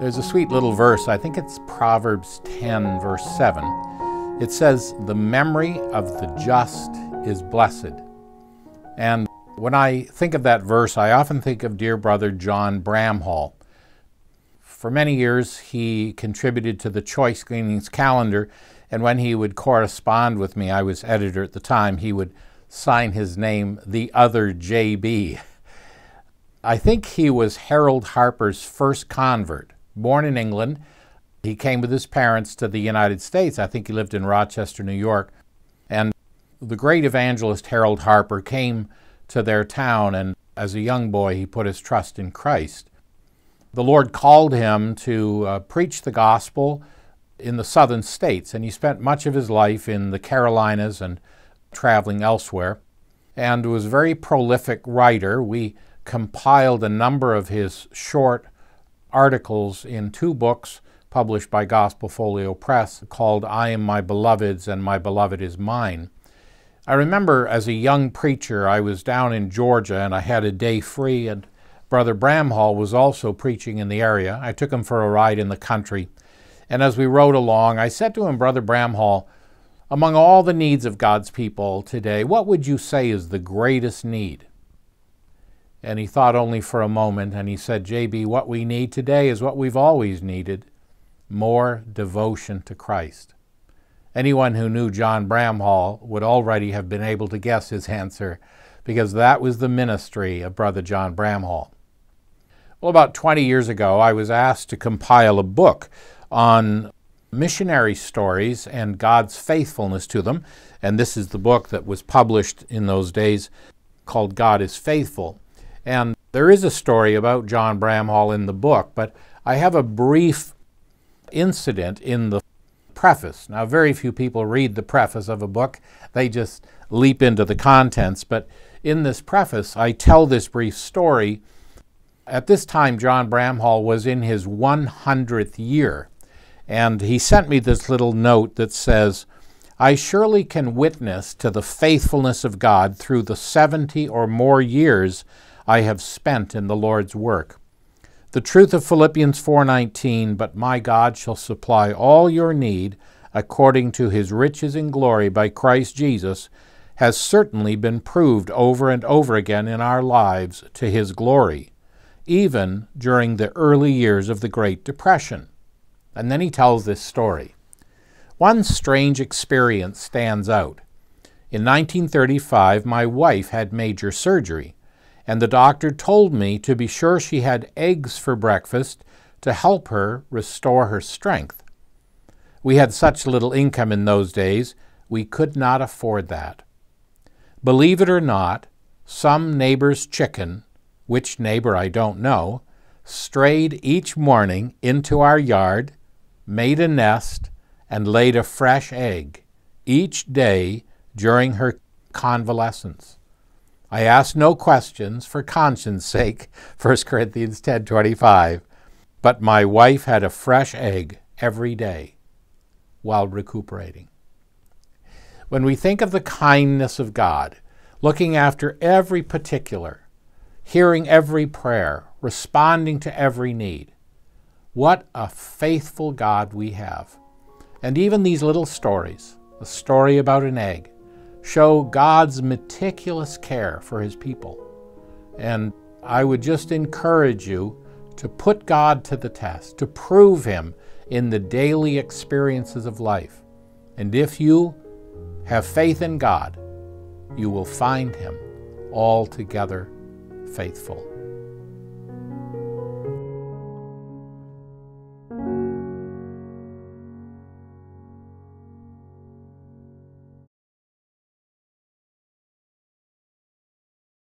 There's a sweet little verse, I think it's Proverbs 10, verse 7. It says, The memory of the just is blessed. And when I think of that verse, I often think of dear brother John Bramhall. For many years, he contributed to the Choice Gleanings calendar, and when he would correspond with me, I was editor at the time, he would sign his name, the other JB. I think he was Harold Harper's first convert. Born in England, he came with his parents to the United States. I think he lived in Rochester, New York. And the great evangelist Harold Harper came to their town, and as a young boy, he put his trust in Christ. The Lord called him to uh, preach the gospel in the southern states, and he spent much of his life in the Carolinas and traveling elsewhere, and was a very prolific writer. We compiled a number of his short articles in two books published by Gospel Folio Press called I Am My Beloved's and My Beloved Is Mine. I remember as a young preacher, I was down in Georgia and I had a day free, and Brother Bramhall was also preaching in the area. I took him for a ride in the country. And as we rode along, I said to him, Brother Bramhall, among all the needs of God's people today, what would you say is the greatest need? And he thought only for a moment and he said, JB, what we need today is what we've always needed more devotion to Christ. Anyone who knew John Bramhall would already have been able to guess his answer because that was the ministry of Brother John Bramhall. Well, about 20 years ago, I was asked to compile a book on missionary stories and God's faithfulness to them. And this is the book that was published in those days called God is Faithful. And there is a story about John Bramhall in the book, but I have a brief incident in the preface. Now, very few people read the preface of a book, they just leap into the contents. But in this preface, I tell this brief story. At this time, John Bramhall was in his 100th year, and he sent me this little note that says, I surely can witness to the faithfulness of God through the 70 or more years I have spent in the Lord's work. The truth of Philippians 4:19, but my God shall supply all your need according to his riches in glory by Christ Jesus, has certainly been proved over and over again in our lives to his glory, even during the early years of the Great Depression. And then he tells this story. One strange experience stands out. In 1935, my wife had major surgery and the doctor told me to be sure she had eggs for breakfast to help her restore her strength. We had such little income in those days, we could not afford that. Believe it or not, some neighbor's chicken, which neighbor I don't know, strayed each morning into our yard, made a nest, and laid a fresh egg each day during her convalescence. I ask no questions for conscience sake, 1 Corinthians 10:25. But my wife had a fresh egg every day while recuperating. When we think of the kindness of God, looking after every particular, hearing every prayer, responding to every need, what a faithful God we have. And even these little stories, a story about an egg, show God's meticulous care for his people. And I would just encourage you to put God to the test, to prove him in the daily experiences of life. And if you have faith in God, you will find him altogether faithful.